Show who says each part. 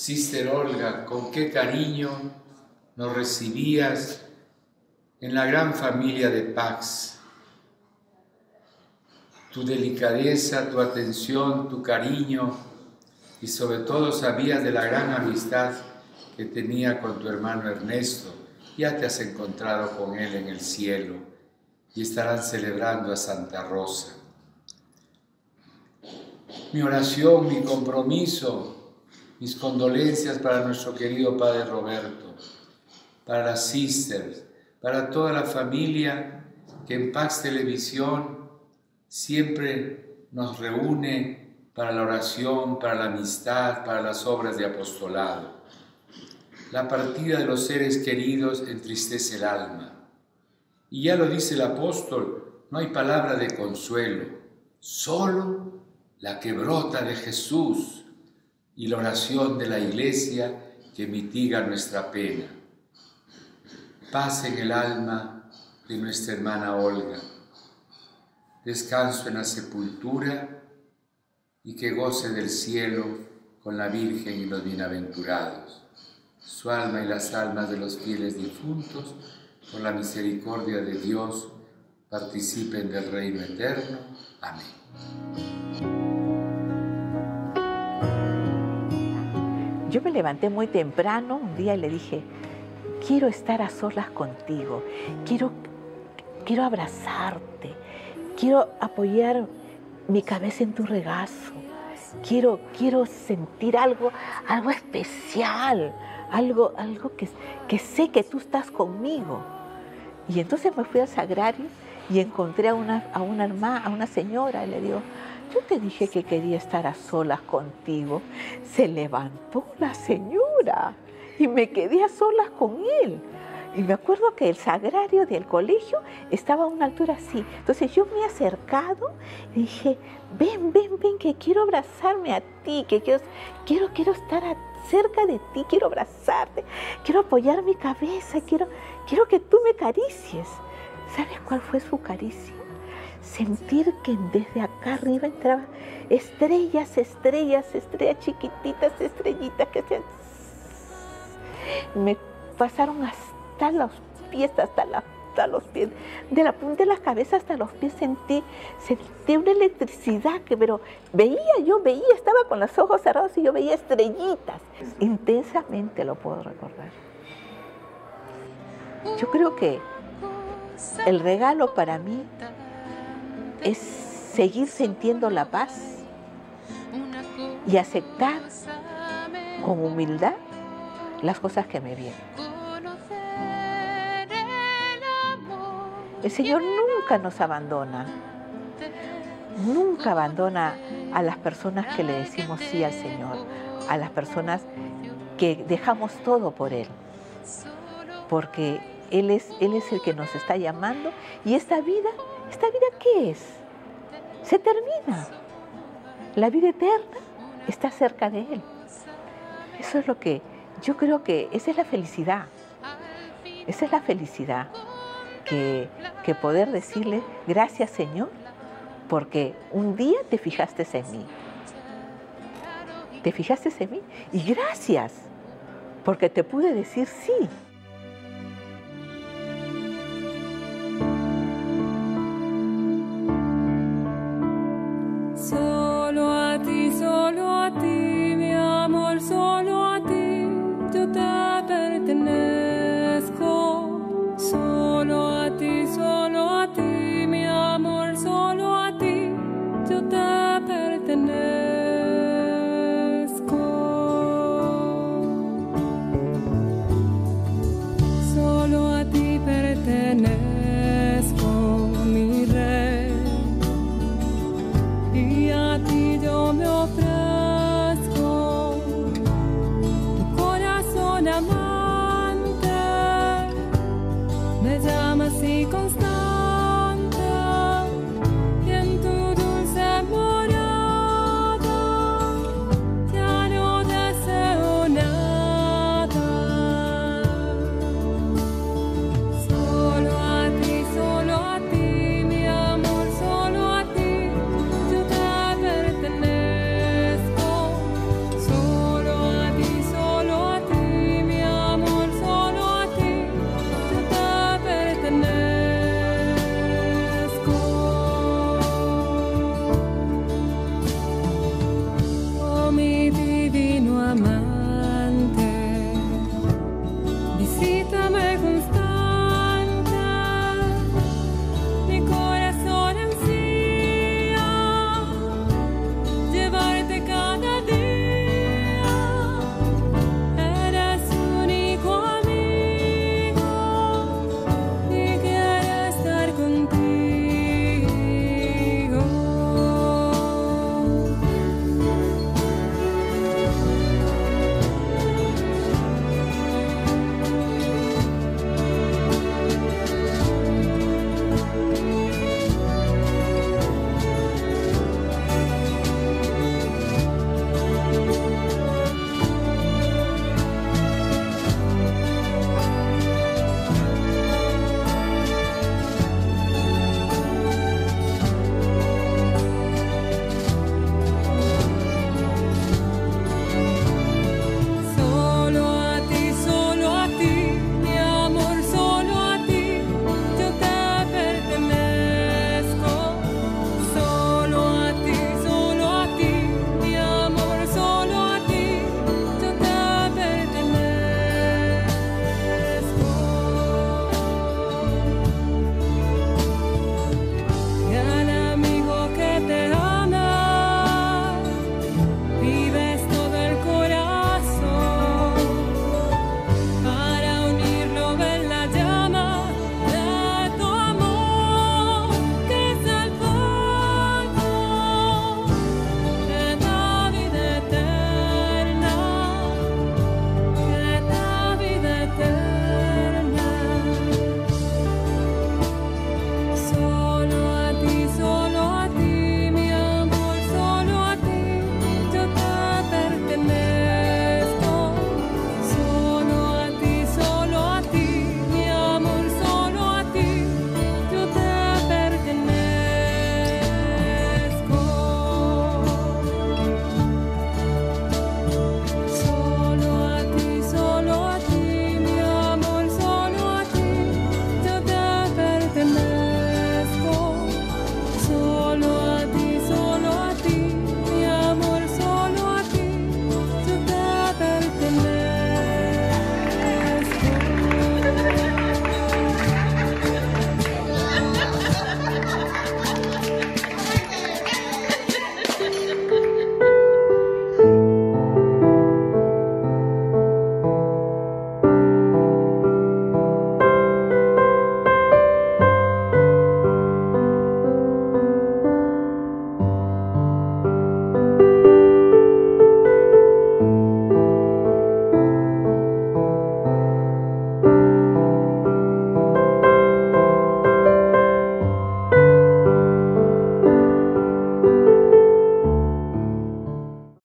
Speaker 1: Sister Olga, con qué cariño nos recibías en la gran familia de Pax. Tu delicadeza, tu atención, tu cariño y sobre todo sabías de la gran amistad que tenía con tu hermano Ernesto. Ya te has encontrado con él en el cielo y estarán celebrando a Santa Rosa. Mi oración, mi compromiso, mis condolencias para nuestro querido Padre Roberto, para las sisters, para toda la familia que en Pax Televisión siempre nos reúne para la oración, para la amistad, para las obras de apostolado. La partida de los seres queridos entristece el alma. Y ya lo dice el apóstol, no hay palabra de consuelo, solo la que brota de Jesús y la oración de la iglesia que mitiga nuestra pena paz en el alma de nuestra hermana Olga, descanso en la sepultura y que goce del cielo con la Virgen y los bienaventurados. Su alma y las almas de los fieles difuntos, por la misericordia de Dios, participen del reino eterno. Amén.
Speaker 2: Yo me levanté muy temprano un día y le dije, quiero estar a solas contigo, quiero, quiero abrazarte, quiero apoyar mi cabeza en tu regazo, quiero, quiero sentir algo, algo especial, algo, algo que, que sé que tú estás conmigo. Y entonces me fui al sagrario y encontré a una, a una hermana, a una señora, y le digo, yo te dije que quería estar a solas contigo. Se levantó la señora y me quedé a solas con él. Y me acuerdo que el sagrario del colegio estaba a una altura así. Entonces yo me he acercado y dije, ven, ven, ven, que quiero abrazarme a ti, que quiero, quiero, quiero estar cerca de ti, quiero abrazarte, quiero apoyar mi cabeza, quiero, quiero que tú me caricies. ¿Sabes cuál fue su caricia? Sentir que desde acá arriba entraban estrellas, estrellas, estrellas chiquititas, estrellitas que se me pasaron hasta los pies, hasta, los pies, de la punta de la cabeza hasta los pies sentí, sentí una electricidad que, pero veía, yo veía, estaba con los ojos cerrados y yo veía estrellitas. Intensamente lo puedo recordar. Yo creo que el regalo para mí es seguir sintiendo la paz y aceptar con humildad las cosas que me vienen. El Señor nunca nos abandona, nunca abandona a las personas que le decimos sí al Señor, a las personas que dejamos todo por Él, porque Él es, Él es el que nos está llamando y esta vida, ¿esta vida qué es? Se termina. La vida eterna está cerca de Él. Eso es lo que yo creo que esa es la felicidad. Esa es la felicidad. Que, que poder decirle, gracias Señor, porque un día te fijaste en mí. Te fijaste en mí y gracias, porque te pude decir sí. se